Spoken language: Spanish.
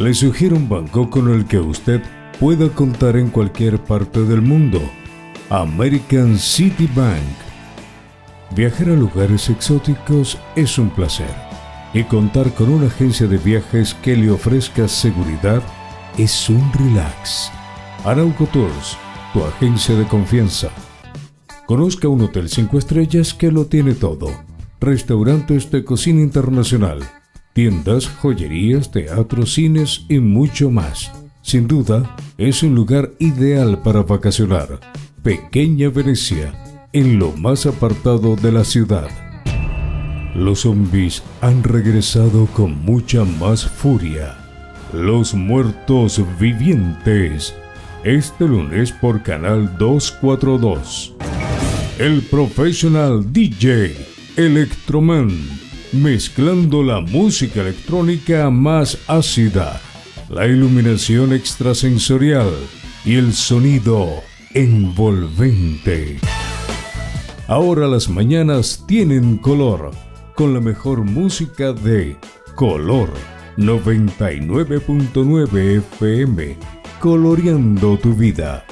Le sugiero un banco con el que usted pueda contar en cualquier parte del mundo. American City Bank. Viajar a lugares exóticos es un placer y contar con una agencia de viajes que le ofrezca seguridad es un relax. Arauco Tours, tu agencia de confianza. Conozca un hotel 5 estrellas que lo tiene todo. Restaurantes de cocina internacional, tiendas, joyerías, teatros, cines y mucho más. Sin duda, es un lugar ideal para vacacionar. Pequeña Venecia, en lo más apartado de la ciudad. Los zombies han regresado con mucha más furia. Los muertos vivientes. Este lunes por Canal 242. El Professional DJ Electroman. Mezclando la música electrónica más ácida, la iluminación extrasensorial y el sonido envolvente. Ahora las mañanas tienen color con la mejor música de Color 99.9 FM, coloreando tu vida.